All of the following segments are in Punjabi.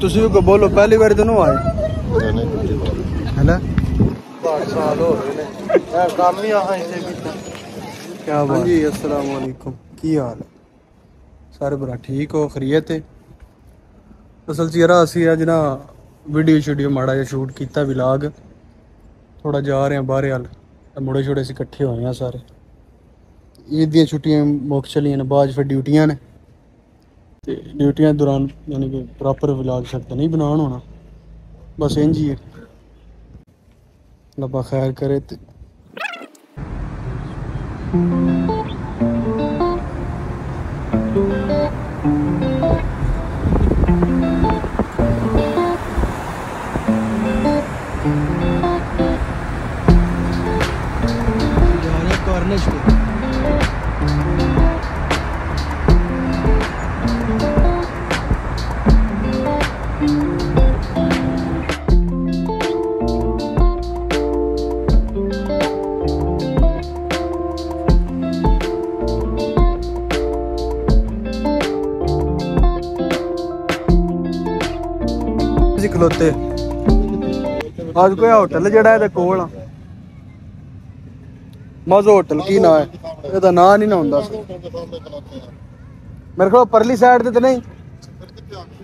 ਤੁਸੀਂ ਵੀ ਬੋਲੋ ਪਹਿਲੀ ਵਾਰ ਤਾਂ ਨੂੰ ਆਏ। ਨਹੀਂ ਦੂਜੀ ਵਾਰ ਹੈਨਾ 8 ਸਾਲ ਹੋ ਗਏ ਨੇ। ਇਹ ਕੰਮ ਹੀ ਆਹਾਂ ਇਸੇ ਕੀਤਾ। ਕੀ ਬਾਤ। ਜੀ ਅਸਲਾਮ ਵਾਲੇਕੁਮ ਕੀ ਹਾਲ ਹੈ? ਸਾਰੇ ਭਰਾ ਠੀਕ ਹੋ? ਖਰੀਅਤ ਹੈ ਅਸਲ 'ਚ ਯਾਰ ਅਸੀਂ ਅੱਜ ਨਾ ਵੀਡੀਓ ਸ਼ੂਡੀਓ ਮਾੜਾ ਜਿਹਾ ਸ਼ੂਟ ਕੀਤਾ ਵਲੌਗ ਥੋੜਾ ਜਾ ਰਹੇ ਹਾਂ ਬਾਹਰ ਹਾਲ। ਮੁੰਡੇ ਛੋੜੇ ਅਸੀਂ ਇਕੱਠੇ ਹੋਏ ਆ ਸਾਰੇ। ਈਦ ਦੀਆਂ ਛੁੱਟੀਆਂ ਮੁੱਕ ਚਲੀਆਂ ਨੇ ਬਾਅਦ 'ਚ ਫਿਰ ਡਿਊਟੀਆਂ ਨੇ। ਤੇ ਡਿਊਟੀਆਂ ਦੌਰਾਨ ਯਾਨੀ ਕਿ ਪ੍ਰੋਪਰ ਵਲੌਗ ਸ਼ਕਤ ਨਹੀਂ ਬਣਾਉਣ ਹੋਣਾ ਬਸ ਇੰਜ ਹੀ ਹੈ ਰੱਬਾ ਖੈਰ ਕਰੇ ਤੇ ਜਾ ਖਲੋਤੇ ਅੱਜ ਕੋਈ ਹੋਟਲ ਜਿਹੜਾ ਇਹਦੇ ਕੋਲ ਆ। ਮਜ਼ੋ ਹੋਟਲ ਕੀ ਨਾਂ ਹੈ? ਇਹਦਾ ਨਾਂ ਨਹੀਂ ਨਾ ਹੁੰਦਾ। ਮੇਰੇ ਕੋਲ ਪਰਲੀ ਸਾਈਡ ਤੇ ਤੇ ਨਹੀਂ।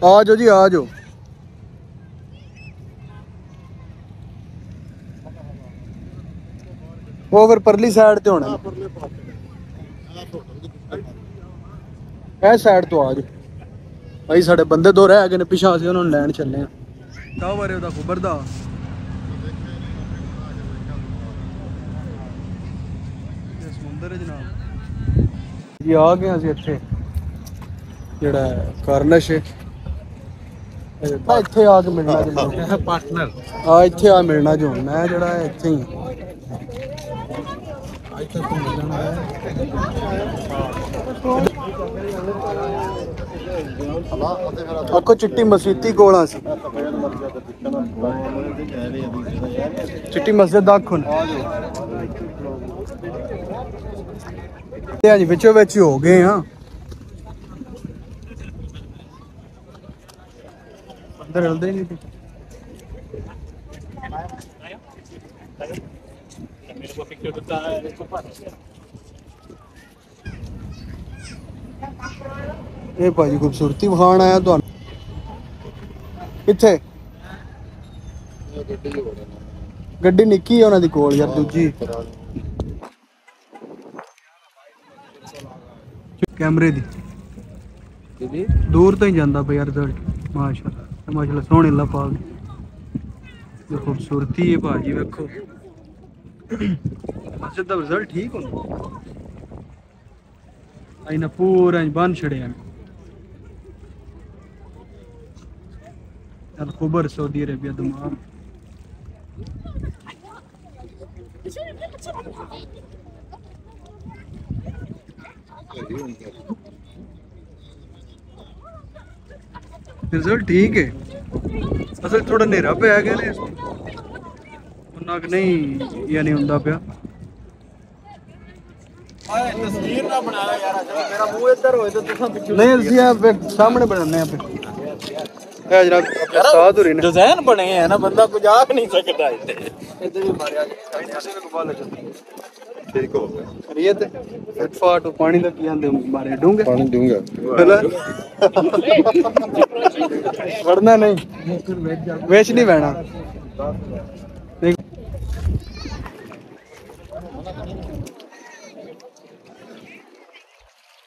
ਆ ਜਾਓ ਜੀ, ਆ ਜਾਓ। ਉਹ ਫਿਰ ਪਰਲੀ ਸਾਈਡ ਤੇ ਹੋਣਾ। ਇਹ ਸਾਈਡ ਤੋਂ ਆ ਜਾਓ। ਭਾਈ, ਸਾਡੇ ਬੰਦੇ ਦੋ ਰਹਿ ਗਏ ਨੇ, ਪਿਛਾ ਅਸੀਂ ਉਹਨਾਂ ਨੂੰ ਲੈਣ ਚੱਲੇ ਆ ਉਹਦਾ ਖਬਰ ਦਾ। ਇਹ ਸਮੁੰਦਰ ਹੈ ਜਨਾਬ। ਜੀ ਆ ਗਏ ਅਸੀਂ ਇੱਥੇ। ਜਿਹੜਾ ਕਾਰਨਸ਼ ਹੈ। ਇੱਥੇ ਆ ਕੇ ਮਿਲਣਾ ਜੀ ਪਾਰਟਨਰ। ਆ ਇੱਥੇ ਆ ਮਿਲਣਾ ਜੋ ਮੈਂ ਜਿਹੜਾ ਇੱਥੇ ਹੀ। ਹਾਂ। ਇੱਥੇ ਤੋਂ ਮਿਲਣਾ ਹੈ ਆਕੋ ਚਿੱਟੀ ਮਸਜਿਦੀ ਕੋਲ ਸੀ। ਚਿੱਟੀ ਮਸਜਿਦ ਦਾ ਖੁਨ ਤੇ ਅੱਜ ਵਿੱਚੋਂ ਵਿੱਚ ਹੋ ਗਏ ਆ ਅੰਦਰ ਹਿਲਦੇ ਨਹੀਂ। ਇਹ ਭਾਜੀ ਖੂਬਸੂਰਤੀ ਵਿਖਾਣ ਆਇਆ ਤੁਹਾਨੂੰ। ਕਿੱਥੇ? ਗੱਡੀ ਨਿੱਕੀ ਆ ਉਹਨਾਂ ਦੀ ਕੋਲ ਯਾਰ ਦੂਜੀ। ਕੈਮਰੇ ਦੀ। ਦੂਰ ਤੋਂ ਹੀ ਜਾਂਦਾ ਪਿਆ ਯਾਰ ਰਿਜ਼ਲਟ ਮਾਸ਼ਾਅੱਲਾ ਮਾਸ਼ਾਅੱਲਾ ਸੋਹਣੇ ਅੱਲਾ ਪਾਕ ਇਹ ਖੂਬਸੂਰਤੀ ਹੈ ਭਾਜੀ ਵੇਖੋ। ਮਸਜਿਦ ਦਾ ਰਿਜ਼ਲਟ ਠੀਕ ਹੁੰਦਾ ਆਇਨਾ ਪੂਰਾ ਇੰਜ ਬੰਨ ਛੜਿਆ ਅਲ ਖਬਰ ਸਾਊਦੀ ਅਰਬੀਆ ਦਮਾਮ ਰਿਜ਼ਲਟ ਠੀਕ ਹੈ ਅਸਲ ਥੋੜਾ ਹਨੇਰਾ ਪਿਆ ਗਿਆ ਨੇ ਉਹਨਾਂ ਕਿ ਨਹੀਂ ਯਾਨੀ ਹੁੰਦਾ ਪਿਆ ਤਸਵੀਰ ਨਾ ਬਣਾਇਆ ਯਾਰ ਮੇਰਾ ਮੂੰਹ ਇੱਧਰ ਹੋਏ ਤੇ ਤੁਸੀਂ ਪਿੱਛੇ ਨਹੀਂ ਅਸੀਂ ਆ ਫਿਰ ਸਾਹਮਣੇ ਬਣਾਉਂਦੇ ਆ ਫਿਰ। ਇਹ ਜਨਾਬ ਆਪਣੇ ਉਸਤਾਦ ਹੋ ਰਹੇ ਨੇ। ਡਿਜ਼ਾਈਨ ਬਣੇ ਹੈ ਨਾ ਬੰਦਾ ਕੁਝ ਆਖ ਨਹੀਂ ਸਕਦਾ ਇੱਥੇ। ਇੱਧਰ ਵੀ ਮਾਰਿਆ ਠੀਕ ਹੋ ਖਰੀਅਤ ਫਟਫਾਟ ਪਾਣੀ ਦਾ ਕੀ ਆਂਦੇ ਮਾਰੇ ਡੂੰਗੇ ਪਾਣੀ ਦੂੰਗਾ ਪਹਿਲਾਂ ਵੜਨਾ ਨਹੀਂ। ਵੇਚ ਨਹੀਂ ਬਹਿਣਾ।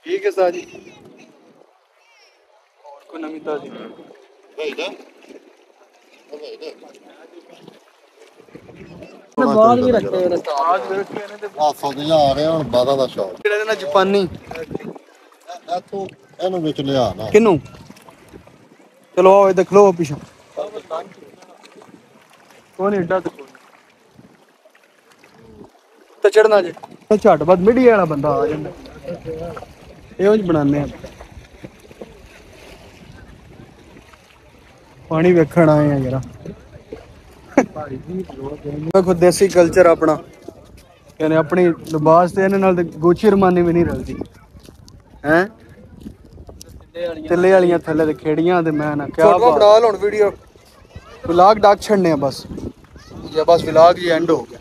ਠੀਕ ਹੈ ਸਾਜੀ ਹੋਰ ਕੋਈ ਨਵੀਂ ਤਾਜੀ? ਬਾਅਦ ਵੀ ਰੱਖੇ ਹੋਏ ਨੇ ਆ ਸੌਦੀਆਂ ਆ ਰਹੇ ਹੁਣ ਬਾਦਾਂ ਦਾ ਸ਼ੌਕ। ਕਿਹੜੇ ਦੇ ਨਾਲ ਜਾਪਾਨੀ? ਇੱਥੋਂ ਇਹਨੂੰ ਵਿੱਚ ਲਿਆ ਨਾ। ਕਿਨੂੰ ਚਲੋ ਆਓ ਇਹ ਪਿਛਾ। ਏਡਾ ਤੇ ਤੇ ਚੜਨਾ ਜੇ। ਤੇ ਝਟ ਬਾਅਦ ਮੀਡੀਆ ਵਾਲਾ ਬੰਦਾ ਆ ਜਾਂਦਾ। ਇਹੋ ਜਿਹਾ ਬਣਾਉਂਦੇ ਆ। ਪਾਣੀ ਵੇਖਣ ਆਏ ਆ ਜਰਾ। ਵੇਖੋ ਦੇਸੀ ਕਲਚਰ ਆਪਣਾ। ਕਹਿੰਦੇ ਆਪਣੀ ਲਿਬਾਸ ਤੇ ਇਹਨਾਂ ਨਾਲ ਤੇ ਗੋਚੀ ਰਮਾਨੀ ਵੀ ਨਹੀਂ ਰਲਦੀ। ਹੈ? ਤਿੱਲੇ ਵਾਲੀਆਂ ਥੱਲੇ ਤੇ ਖੇੜੀਆਂ ਤੇ ਮੈਂ ਨਾ ਕਿਆ ਬਣਾ ਲਾ ਹੁਣ ਵੀਡੀਓ ਵਲੌਗ ਡੱਕ ਛੱਡਨੇ ਆ ਬਸ। ਜੇ ਬਸ ਵਲੌਗ ਜੀ ਐਂਡ ਹੋ ਗਿਆ।